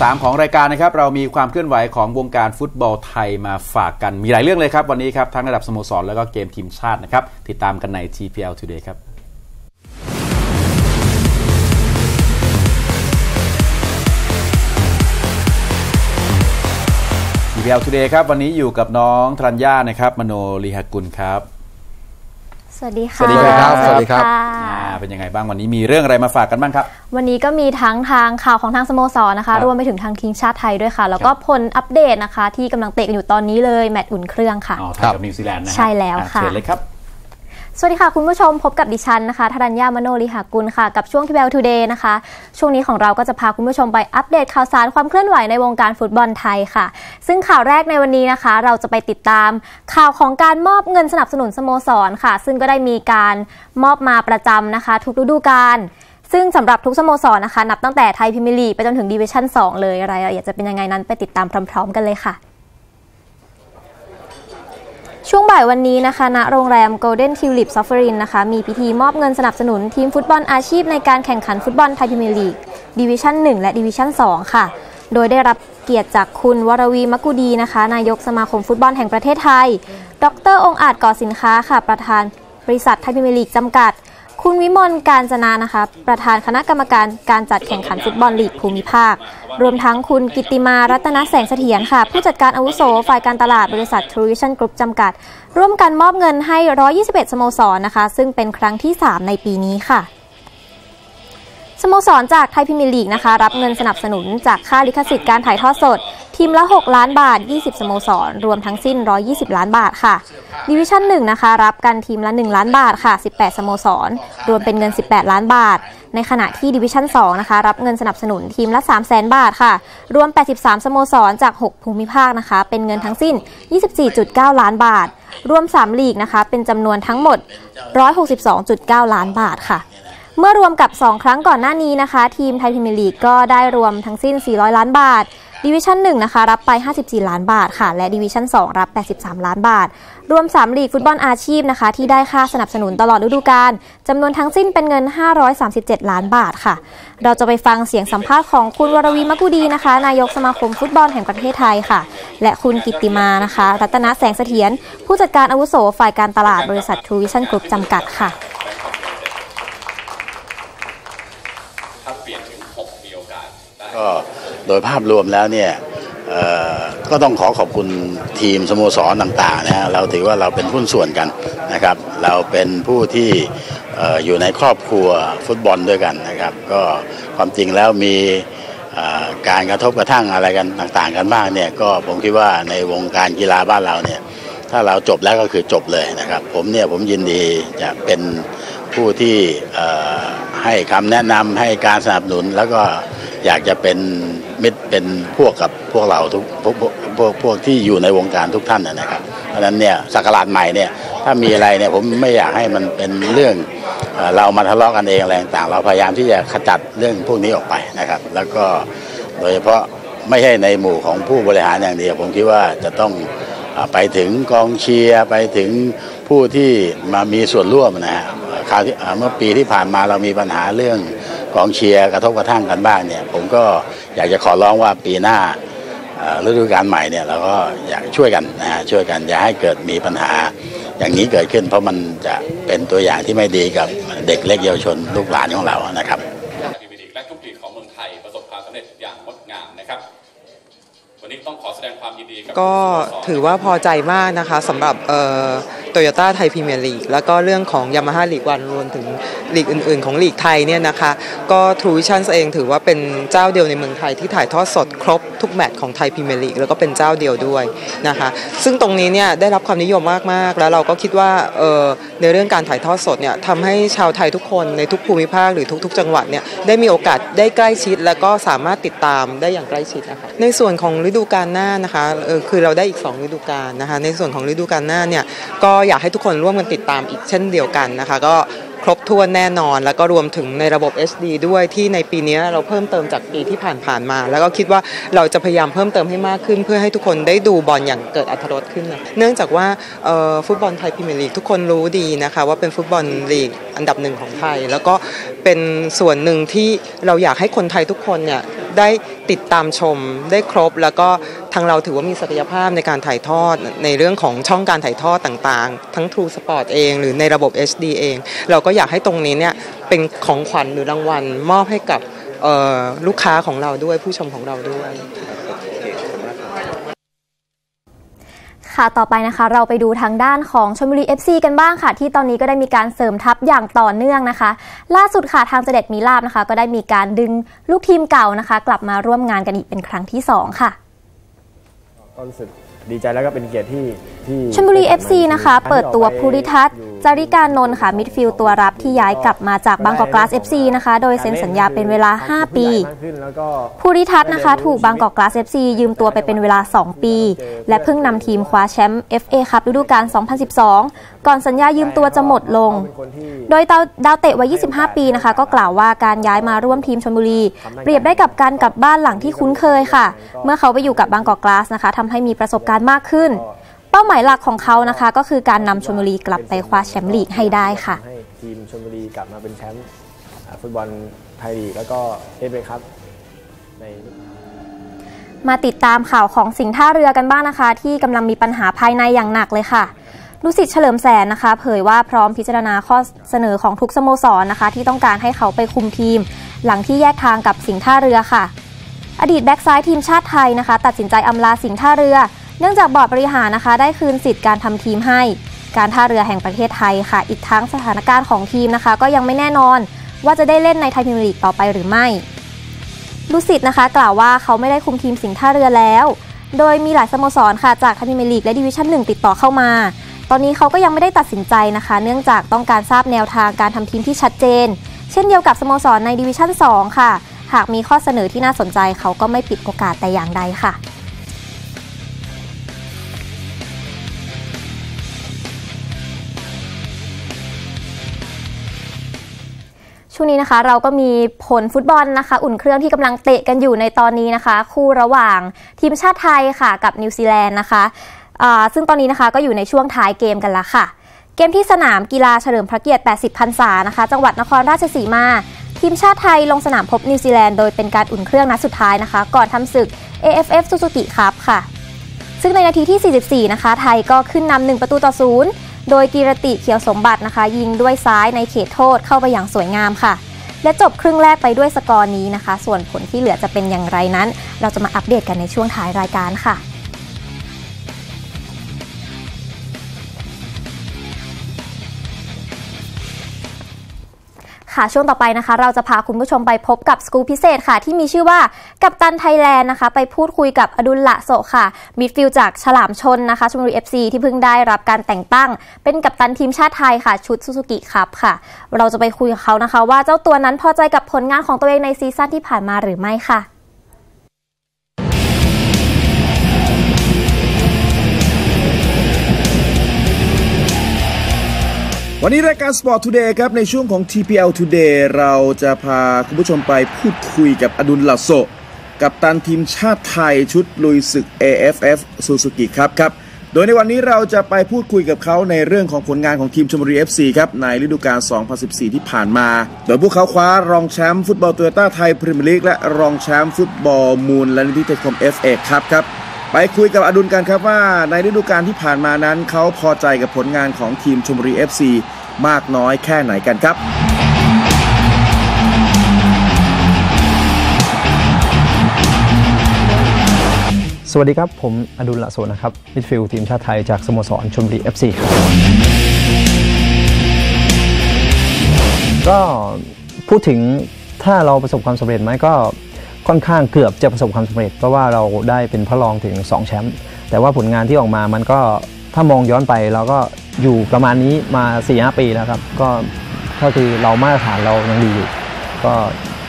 3 ของรายการนะครับเรามีความเคลื่อนไหวของวงการฟุตบอลไทยมาฝากกันมีหลายเรื่องเลยครับ วันนี้ครับทั้งระดับสโมสรแล้วก็เกมทีมชาตินะครับติดตามกันใน TPL Today ครับ TPL Today ครับวันนี้อยู่กับน้องทรัญญานะครับมโนลีหกุลครับ สวัสดีค่ะ สวัสดีครับ สวัสดีครับะอ่าเป็นยังไงบ้างวันนี้มีเรื่องอะไรมาฝากกันบ้างครับ วันนี้ก็มีทั้งทางข่าวของทางสโมสรนะครัคะบรวมไปถึงทางทีมชาติไทยด้วยค่ะ แล้วก็ผลอัปเดตนะคะ ที่กำลังเตะกันอยู่ตอนนี้เลยแมตช์อุ่นเครื่องค่ะอ๋อไทยครักับบนิวซีแลนด์นะฮะใช่แล้วอ่ค่ะเชิญเลยครับ สวัสดีค่ะ คุณผู้ชมพบกับดิฉันนะคะธรัญญามโนลิหากุลค่ะ กับช่วงที่เบลทูเดย์นะคะ ช่วงนี้ของเราก็จะพาคุณผู้ชมไปอัปเดตข่าวสารความเคลื่อนไหวในวงการฟุตบอลไทยค่ะ ซึ่งข่าวแรกในวันนี้นะคะ เราจะไปติดตามข่าวของการมอบเงินสนับสนุนสโมสรค่ะ ซึ่งก็ได้มีการมอบมาประจำนะคะ ทุกฤดูกาลซึ่งสำหรับทุกสโมสรนะคะ นับตั้งแต่ไทยพรีเมียร์ลีกไปจนถึงดิวิชั่น2เลยรายละเอียดจะเป็นยังไงนั้นไปติดตามพร้อม ๆ กันเลยค่ะ ช่วงบ่ายวันนี้นะคะณโรงแรม Golden Tulip s u f e r i n นะคะ มีพิธีมอบเงินสนับสนุนทีมฟุตบอลอาชีพในการแข่งขันฟุตบอลไทยพรีเมียร์ลีกดิวิชั่น 1 และดิวิชั่น 2 ค่ะ โดยได้รับเกียรติจากคุณวรวีร์ มะกูดีนะคะ นายกสมาคมฟุตบอลแห่งประเทศไทย ดรองค์อาจก่อสินค้าค่ะ ประธานบริษัทไทยพรีเมียร์ลีกจำกัด คุณวิมลกาญจนะนะคะ ประธานคณะกรรมการการจัดแข่งขันฟุตบอลลีกภูมิภาค รวมทั้งคุณกิติมารัตนแสงเสถียรค่ะ ผู้จัดการอาวุโสฝ่ายการตลาดบริษัททรูวิชั่นส์ กรุ๊ปจำกัด ร่วมกันมอบเงินให้ 121 สโมสรนะคะ ซึ่งเป็นครั้งที่ 3 ในปีนี้ค่ะ สโมสรจากไทยพรีเมียร์ลีกนะคะ รับเงินสนับสนุนจากค่าลิขสิทธิ์การถ่ายทอดสด ทีมละ 6 ล้านบาท 20 สโมสร รวมทั้งสิ้น 120 ล้านบาทค่ะดิวิชั่น1นะคะ รับกันทีมละ 1 ล้านบาทค่ะ 18 สโมสร รวมเป็นเงิน 18 ล้านบาท ในขณะที่ดิวิชั่น2นะคะ รับเงินสนับสนุนทีมละ 3 0 0แสนบาทค่ะ รวม 83 สโมสรจาก 6 ภูมิภาคนะคะ เป็นเงินทั้งสิ้น 24.9 ล้านบาท รวม 3 ลีกนะคะ เป็นจำนวนทั้งหมด 162.9 ล้านบาทค่ะ เมื่อรวมกับ 2 ครั้งก่อนหน้านี้นะคะ ทีมไทยพรีเมียร์ลีกก็ได้รวมทั้งสิ้น 400 ล้านบาทดิวิชั่น1นะคะรับไป 54 ล้านบาทค่ะ และดิวิชั่น2 รับ 83 ล้านบาท รวม 3 ลีกฟุตบอลอาชีพนะคะ ที่ได้ค่าสนับสนุนตลอดฤดูกาลจำนวนทั้งสิ้นเป็นเงิน 537 ล้านบาทค่ะ เราจะไปฟังเสียงสัมภาษณ์ของคุณวรวีมกุดีนะคะ นายกสมาคมฟุตบอลแห่งประเทศไทยค่ะ และคุณกิติมานะคะ รัตนแสงเสถียรผู้จัดการอาวุโสฝ่ายการตลาดบริษัท True Vision Group จำกัดค่ะ ถ้าเปลี่ยนถึง 6 มีโอกาสก็โดยภาพรวมแล้วเนี่ยก็ต้องขอขอบคุณทีมสโมสรต่างๆนะฮะเราถือว่าเราเป็นหุ้นส่วนกันนะครับ เราเป็นผู้ที่ออยู่ในครอบครัวฟุตบอลด้วยกันนะครับ ก็ความจริงแล้วมีการกระทบกระทั่งอะไรกันต่างๆ กันบ้างเนี่ยก็ผมคิดว่าในวงการกีฬาบ้านเราเนี่ยถ้าเราจบแล้วก็คือจบเลยนะครับ ผมเนี่ยผมยินดีจะเป็นผู้ที่ ให้คำแนะนำให้การสนับสนุน แล้วก็อยากจะเป็นมิตรเป็นพวกกับพวกเราทุกพวกพวกพวกที่อยู่ในวงการทุกท่านนะครับเพราะนั้นเนี่ยสักราชใหม่เนี่ยถ้ามีอะไรเนี่ยผมไม่อยากให้มันเป็นเรื่องเรามาทะเลาะกันเองอะไรต่างเราพยายามที่จะขจัดเรื่องพวกนี้ออกไปนะครับ แล้วก็โดยเฉพาะไม่ใช่ในหมู่ของผู้บริหารอย่างเดียวผมคิดว่าจะต้องไปถึงกองเชียร์ไปถึงผู้ที่มามีส่วนร่วมนะฮะ คราวที่เอ่อเมื่อปีที่ผ่านมาเรามีปัญหาเรื่องกองเชียร์กระทบกระทั่งกันบ้างเนี่ยผมก็อยากจะขอร้องว่าปีหน้าเอ่อฤดูกาลใหม่เนี่ยเราก็อยากช่วยกันนะฮะช่วยกันอย่าให้เกิดมีปัญหาอย่างนี้เกิดขึ้น เพราะมันจะเป็นตัวอย่างที่ไม่ดีกับเด็กเล็กเยาวชนลูกหลานของเรานะครับพรีเมียร์ลีกและทุกลีกของเมืองไทยประสบความสำเร็จอย่างงดงามนะครับวันนี้ต้องขอแสดงความยินดีกับก็สโมสรถือว่าพอใจมากนะคะสำหรับโตโยต้าไทยพรีเมียร์ลีกแล้วก็เรื่องของยามาฮ่าลีกวันรวมถึงลีกอื่น ๆ ของลีกไทยเนี่ยนะคะก็ True Vision เองถือว่าเป็นเจ้าเดียวในเมืองไทยที่ถ่ายทอดสดครบทุกแมตช์ของไทยพรีเมียร์ลีกแล้วก็เป็นเจ้าเดียวด้วยนะคะซึ่งตรงนี้เนี่ยได้รับความนิยมมาก ๆ แล้วเราก็คิดว่าเออในเรื่องการถ่ายทอดสดเนี่ยทำให้ชาวไทยทุกคนในทุกภูมิภาคหรือทุก ๆ จังหวัดเนี่ยได้มีโอกาสได้ใกล้ชิด แล้วก็สามารถติดตามได้อย่างใกล้ชิดนะคะในส่วนของฤดูกาลหน้านะคะเออคือเราได้อีก 2 ฤดูกาลนะคะในส่วนของฤดูกาลหน้าเนี่ยก็อยากให้ทุกคนร่วมกันติดตามอีกเช่นเดียวกันนะคะ ก็ครบถ้วนแน่นอน แล้วก็รวมถึงในระบบ HD ด้วยที่ในปีนี้เราเพิ่มเติมจากปีที่ผ่านๆมา แล้วก็คิดว่าเราจะพยายามเพิ่มเติมให้มากขึ้น เพื่อให้ทุกคนได้ดูบอลอย่างเกิดอรรถรสขึ้นนะเนื่องจากว่าฟุตบอลไทยพรีเมียร์ลีกทุกคนรู้ดีนะคะว่าเป็นฟุตบอลลีกอันดับหนึ่งของไทย แล้วก็เป็นส่วนหนึ่งที่เราอยากให้คนไทยทุกคนเนี่ย ได้ติดตามชมได้ครบ แล้วก็ทางเราถือว่ามีศักยภาพในการถ่ายทอดในเรื่องของช่องการถ่ายทอดต่างๆ ทั้ง True Sport เอง หรือในระบบ HD เอง เราก็อยากให้ตรงนี้เนี่ยเป็นของขวัญหรือรางวัลมอบให้กับลูกค้าของเราด้วยผู้ชมของเราด้วย ค่ะ ต่อไปนะคะ เราไปดูทางด้านของชลบุรี FC กันบ้างค่ะ ที่ตอนนี้ก็ได้มีการเสริมทัพอย่างต่อเนื่องนะคะ ล่าสุดค่ะทางเสด็จมีลาบนะคะ ก็ได้มีการดึงลูกทีมเก่านะคะ กลับมาร่วมงานกันอีกเป็นครั้งที่ 2 ค่ะ ก็รู้สึกดีใจแล้วก็เป็นเกียรติที่ที่ชลบุรีได้กลับ FC มานะคะที่เปิดตัวออกไปภูริทัศน์อยู่จาริการนนท์ค่ะมิดฟิลด์ตัวรับที่ย้ายกลับมาจากบางกอกกลาส FC นะคะ โดยเซ็นสัญญาเป็นเวลา 5 ปีมากขึ้นแล้วก็ภูริทัศน์นะคะ ถูกบางกอกกลาส FC ยืมตัวไปเป็นเวลา 2 ปี และเพิ่งนำทีมคว้าแชมป์ FA คัพฤดูกาล 2012 ก่อนสัญญายืมตัวจะหมดลงเป็นคนที่โดยดาวดาวเตะวัย 25 ปีนะคะ ก็กล่าวว่าการย้ายมาร่วมทีมชลบุรี เปรียบได้กับการกลับบ้านหลังที่คุ้นเคยค่ะ เมื่อเขาไปอยู่กับบางกอกกลาสนะคะทำให้มีประสบการณ์มากขึ้น เป้าหมายหลักของเขานะคะ ก็คือการนำชลบุรีกลับไปคว้าแชมป์ลีกให้ได้ค่ะให้ทีมชลบุรีกลับมาเป็นแชมป์อ่าฟุตบอลไทยลีกแล้วก็เอฟเอครับในมาติดตามข่าวของสิงห์ท่าเรือกันบ้างนะคะ ที่กำลังมีปัญหาภายในอย่างหนักเลยค่ะดุสิตเฉลิมแสนนะคะ เผยว่าพร้อมพิจารณาข้อเสนอของทุกสโมสรนะคะ ที่ต้องการให้เขาไปคุมทีม หลังที่แยกทางกับสิงห์ท่าเรือค่ะ อดีตแบ็กซ้ายทีมชาติไทยนะคะ ตัดสินใจอำลาสิงห์ท่าเรือ เนื่องจากบอร์ดบริหารนะคะ ได้คืนสิทธิ์การทำทีมให้ การท่าเรือแห่งประเทศไทยค่ะ อีกทั้งสถานการณ์ของทีมนะคะ ก็ยังไม่แน่นอน ว่าจะได้เล่นในไทยพรีเมียร์ลีกต่อไปหรือไม่ดุสิตนะคะกล่าวว่าเขาไม่ได้คุมทีมสิงห์ท่าเรือแล้ว โดยมีหลายสโมสรค่ะจากไทยพรีเมียร์ลีกและดิวิชั่นหนึ่งติดต่อเข้ามา ตอนนี้เขาก็ยังไม่ได้ตัดสินใจนะคะ เนื่องจากต้องการทราบแนวทางการทำทีมที่ชัดเจน เช่นเดียวกับสโมสรในดิวิชั่น2ค่ะ หากมีข้อเสนอที่น่าสนใจเขาก็ไม่ปิดโอกาสแต่อย่างใดค่ะช่วงนี้นะคะเราก็มีผลฟุตบอลนะคะ อุ่นเครื่องที่กำลังเตะกันอยู่ในตอนนี้นะคะ คู่ระหว่างทีมชาติไทยค่ะกับนิวซีแลนด์นะคะซึ่งตอนนี้นะคะก็อยู่ในช่วงท้ายเกมกันแล้วค่ะ เกมที่สนามกีฬาเฉลิมพระเกียรติ 80 พรรษานะคะ จังหวัดนครราชสีมา ทีมชาติไทยลงสนามพบนิวซีแลนด์โดยเป็นการอุ่นเครื่องนัดสุดท้ายนะคะ ก่อนทำศึก AFF Suzuki Cup ค่ะ ซึ่งในนาทีที่ 44 นะคะ ไทยก็ขึ้นนำหนึ่งประตูต่อศูนย์โดยกีรติเขียวสมบัตินะคะ ยิงด้วยซ้ายในเขตโทษเข้าไปอย่างสวยงามค่ะ และจบครึ่งแรกไปด้วยสกอร์นี้นะคะ ส่วนผลที่เหลือจะเป็นอย่างไรนั้น เราจะมาอัปเดตกันในช่วงท้ายรายการค่ะ ค่ะช่วงต่อไปนะคะ เราจะพาคุณผู้ชมไปพบกับสกู๊ปพิเศษค่ะ ที่มีชื่อว่า Captain Thailand นะคะ ไปพูดคุยกับอดุล หละโสะค่ะมิดฟิลด์จากฉลามชนนะคะชลบุรีเอฟซีที่เพิ่งได้รับการแต่งตั้ง เป็นกัปตันทีมชาติไทยค่ะ ชุด Suzuki Cup ค่ะ เราจะไปคุยกับเขานะคะ ว่าเจ้าตัวนั้นพอใจกับผลงานของตัวเองในซีซั่นที่ผ่านมาหรือไม่ค่ะ วันนี้รายการ Sport Today ครับ ในช่วงของ TPL Today เราจะพาคุณผู้ชมไปพูดคุยกับอดุลลาโซกับตันทีมชาติไทยชุดลุยศึก AFF Suzuki ครับครับ โดยในวันนี้เราจะไปพูดคุยกับเขาในเรื่องของผลงานของทีมชมบุรี FC ครับ ในฤดูกาล 2014 ที่ผ่านมา โดยพวกเขาคว้ารองแชมป์ฟุตบอลโตโยต้าไทยพรีเมียร์ลีกและรองแชมป์ฟุตบอลมูลและนิติเทคม FA ครับครับไปคุยกับอดุลกันครับว่าในฤดูกาลที่ผ่านมานั้น เขาพอใจกับผลงานของทีมชมบุรี FC มากน้อยแค่ไหนกันครับสวัสดีครับ ผมอดุลละโสนะครับมิดฟิลด์ทีมชาติไทยจากสโมสรชลบุรี FC ครับก็พูดถึงถ้าเราประสบความสำเร็จไหมก็ค่อนข้างเกือบจะประสบความสำเร็จ เพราะว่าเราได้เป็นพระรองถึง 2 แชมป์แต่ว่าผลงานที่ออกมามันก็ถ้ามองย้อนไปเราก็ อยู่ประมาณนี้มา4-5ปีแล้วครับก็ก็คือเรามาตรฐานเรายังดีอยู่ ก็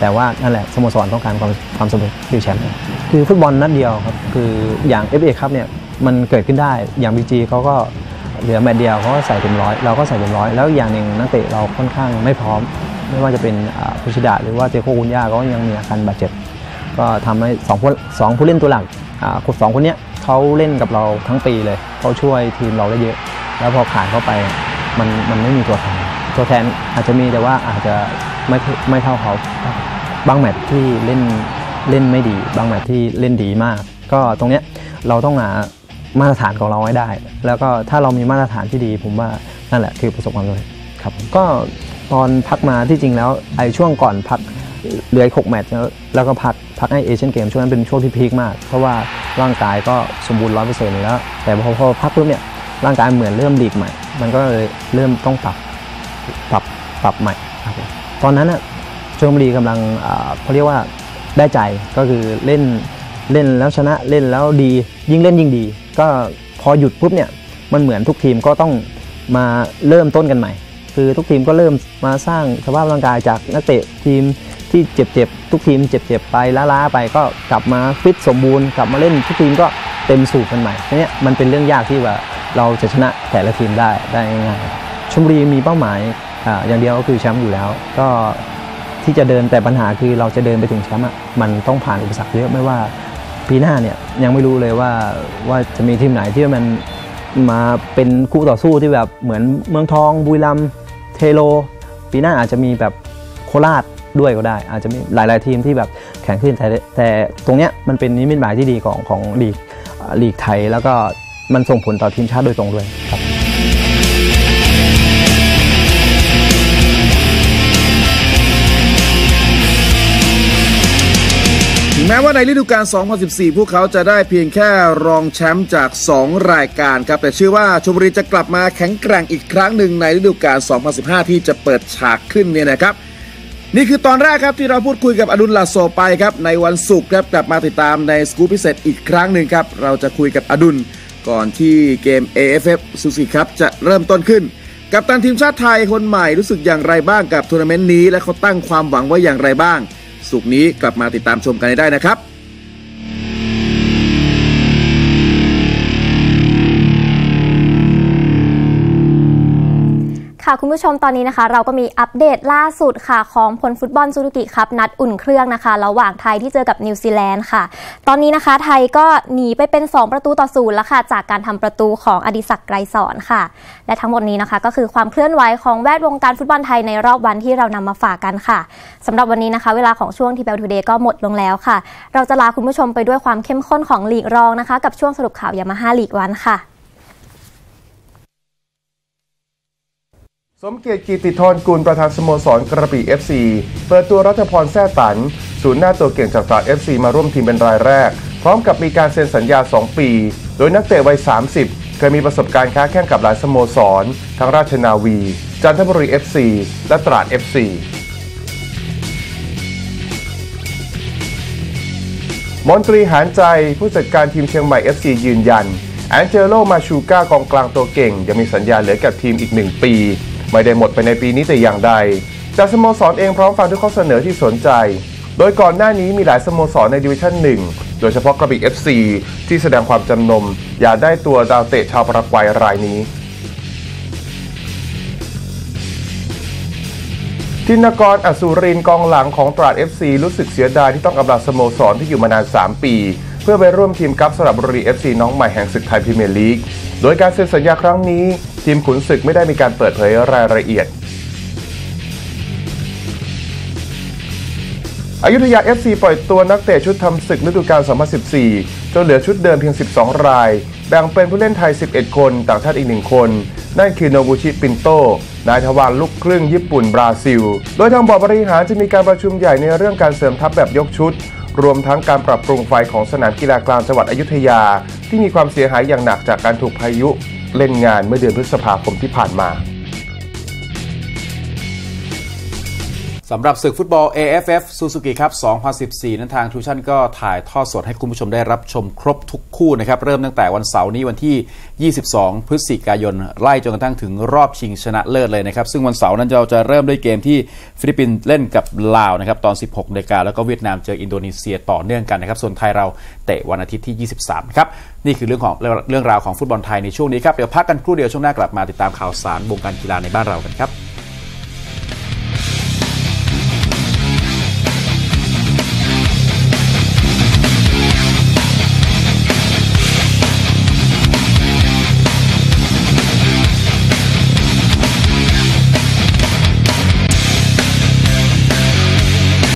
แต่ว่านั่นแหละสโมสรต้องการความความสำเร็จคือแชมป์คือฟุตบอลนัดเดียวครับคืออย่าง FA ครับเนี่ยมันเกิดขึ้นได้อย่าง BG เขาก็เหลือแมตช์เดียวเขาก็ใส่เต็มร้อยเราก็ใส่เต็มร้อยแล้วอย่างหนึ่งนักเตะเราค่อนข้างไม่พร้อม ไม่ว่าจะเป็นอ่าพุชิดะหรือว่าเจโคกุนย่าก็ยังมีอาการบาดเจ็บก็ทำให้สองผู้สองผู้เล่นตัวหลักอ่าคนสองคนเนี้ยเขาเล่นกับเราทั้งปีเลยเขาช่วยทีมเราได้เยอะ แล้วพอขาดเข้าไปมันมันไม่มีตัวแทน ตัวแทนอาจจะมีแต่ว่าอาจจะไม่ไม่เท่าเขาบางแมตช์ที่เล่นเล่นไม่ดี บางแมตช์ที่เล่นดีมาก ก็ตรงเนี้ยเราต้องหามาตรฐานของเราให้ได้ แล้วก็ถ้าเรามีมาตรฐานที่ดี ผมว่านั่นแหละคือประสบความสำเร็จครับก็ตอนพักมาที่จริงแล้วไอ้ช่วงก่อนพักเหลืออีกหกแมตช์แล้วแล้วก็พักพักให้เอเชียนเกมช่วงนั้นเป็นช่วงที่พีคมาก เพราะว่าร่างกายก็สมบูรณ์ร้อยเปอร์เซ็นต์แล้ว แต่พอพอพักปุ๊บเนี่ย ร่างกายเหมือนเริ่มดีดใหม่ มันก็เลยเริ่มต้องปรับปรับปรับใหม่ครับตอนนั้นน่ะชลบุรีกำลังเขาเรียกว่าได้ใจก็คือเล่นเล่นแล้วชนะเล่นแล้วดี ยิ่งเล่นยิ่งดี ก็พอหยุดปุ๊บเนี่ยมันเหมือนทุกทีมก็ต้องมาเริ่มต้นกันใหม่ คือทุกทีมก็เริ่มมาสร้างสภาพร่างกายจากนักเตะทีมที่เจ็บๆทุกทีมเจ็บๆไปล้าๆไปก็กลับมาฟิตสมบูรณ์ กลับมาเล่นทุกทีมก็เต็มสูบกันใหม่เนี้ยมันเป็นเรื่องยากที่ว่า เราจะชนะแต่ละทีมได้ได้ง่ายชลบุรีมีเป้าหมายออย่างเดียวก็คือแชมป์อยู่แล้ว ก็ที่จะเดินแต่ปัญหาคือเราจะเดินไปถึงแชมป์อะมันต้องผ่านอุปสรรคเยอะไม่ว่าปีหน้าเนี่ยยังไม่รู้เลยว่าว่าจะมีทีมไหนที่มันมาเป็นคู่ต่อสู้ที่แบบเหมือนเมืองทอง บุรีรัมเทโล ปีหน้าอาจจะมีแบบโคราชด้วยก็ได้ อาจจะมีหลาย ๆ ทีมที่แบบแข่งขึ้นแต่แต่ตรงเนี้ยมันเป็นนิมิตหมายที่ดีของของลีกลีกไทยแล้วก็ มันส่งผลต่อทีมชาติโดยตรงด้วยครับถึงแม้ว่าในฤดูกาล 2014 พวกเขาจะได้เพียงแค่รองแชมป์จาก 2 รายการครับ แต่เชื่อว่าชลบุรีจะกลับมาแข็งแกร่งอีกครั้งหนึ่งในฤดูกาล 2015 ที่จะเปิดฉากขึ้นเนี่ยนะครับ นี่คือตอนแรกครับที่เราพูดคุยกับอดุล หละโสะไปครับ ในวันศุกร์ครับกลับมาติดตามในสกู๊ปพิเศษอีกครั้งหนึ่งครับ เราจะคุยกับอดุล ก่อนที่เกม AFF Suzuki Cup จะเริ่มต้นขึ้น กัปตันทีมชาติไทยคนใหม่รู้สึกอย่างไรบ้างกับทัวร์นาเมนต์นี้ และเขาตั้งความหวังไว้อย่างไรบ้าง ศุกร์นี้กลับมาติดตามชมกันได้นะครับ ค่ะคุณผู้ชมตอนนี้นะคะ เราก็มีอัปเดตล่าสุดค่ะ ของผลฟุตบอล Suzuki Cup นัดอุ่นเครื่องนะคะระหว่างไทยที่เจอกับนิวซีแลนด์ค่ะ ตอนนี้นะคะไทยก็หนีไปเป็น 2 ประตูต่อศูนย์แล้วค่ะ จากการทำประตูของอดิศักดิ์ไกรษรค่ะ และทั้งหมดนี้นะคะ ก็คือความเคลื่อนไหวของแวดวงการฟุตบอลไทยในรอบวันที่เรานำมาฝากกันค่ะสำหรับวันนี้นะคะ เวลาของช่วงทีเบล Today ก็หมดลงแล้วค่ะ เราจะลาคุณผู้ชมไปด้วยความเข้มข้นของลีกรองนะคะ กับช่วงสรุปข่าว Yamaha League One ค่ะ สมเกียรติกิติธรกุลประธานสโมสรกระบี่ FC เปิดตัวรัฐพรแท้ตันศูนย์หน้าตัวเก่งจากตราด FC มาร่วมทีมเป็นรายแรก พร้อมกับมีการเซ็นสัญญา 2 ปี โดยนักเตะวัย 30 เคยมีประสบการณ์ค้าแข่งกับหลายสโมสร ทั้งราชนาวี จันทบุรี FC และตราด FC มนตรีหารใจผู้จัดการทีมเชียงใหม่ FC ยืนยันแอนเจโลมาชูก้ากองกลางตัวเก่งยังมีสัญญาเหลือกับทีมอีกหนึ่งปี ไม่ได้หมดไปในปีนี้แต่อย่างใดจากสโมสรเองพร้อมฟังทุกข้อเสนอที่สนใจ โดยก่อนหน้านี้มีหลายสโมสรในดิวิชั่นหนึ่งโดยเฉพาะกระบี่ FC ที่แสดงความจำนงอยากได้ตัวดาวเตะชาวปารากวัยรายนี้ทินกรอสุรินกองหลังของตราด FC รู้สึกเสียดายที่ต้องอำลาสโมสรที่อยู่มานาน 3 ปี เพื่อไปร่วมทีมกับสระบุรี FC น้องใหม่แห่งศึกไทยพรีเมียร์ลีก โดยการเซ็นสัญญาครั้งนี้ ทีมขุนศึกไม่ได้มีการเปิดเผยรายละเอียดอยุธยา FC ปล่อยตัวนักเตะชุดทำศึกฤดูกาล 2014 จนเหลือชุดเดิมเพียง 12 ราย แบ่งเป็นผู้เล่นไทย 11 คน ต่างชาติอีก 1 คน นั่นคือโนบุชิปินโต นายทวารลูกครึ่งญี่ปุ่นบราซิล โดยทางบอร์ดบริหารจะมีการประชุมใหญ่ในเรื่องการเสริมทัพแบบยกชุด รวมทั้งการปรับปรุงไฟของสนามกีฬากลางจังหวัดอยุธยา ที่มีความเสียหายอย่างหนักจากการถูกพายุ เล่นงานเมื่อเดือนพฤษภาคมที่ผ่านมา สำหรับศึกฟุตบอล AFF Suzuki Cup 2014 นั้นทางทรูวิชั่นส์ก็ถ่ายทอดสดให้คุณผู้ชมได้รับชมครบทุกคู่นะครับ เริ่มตั้งแต่วันเสาร์นี้วันที่ 22 พฤศจิกายน ไล่จนกระทั่งถึงรอบชิงชนะเลิศเลยนะครับ ซึ่งวันเสาร์นั้นเราจะเริ่มด้วยเกมที่ฟิลิปปินส์เล่นกับลาวนะครับ ตอน 16นาฬิกาแล้วก็เวียดนามเจออินโดนีเซียต่อเนื่องกันนะครับ ส่วนไทยเราเตะวันอาทิตย์ที่ 23 ครับ นี่คือเรื่องของเรื่องราวของฟุตบอลไทยในช่วงนี้ครับ เดี๋ยวพักกันครู่เดียวช่วงหน้ากลับมาติดตามข่าวสารวงการกีฬาในบ้านเรากันครับ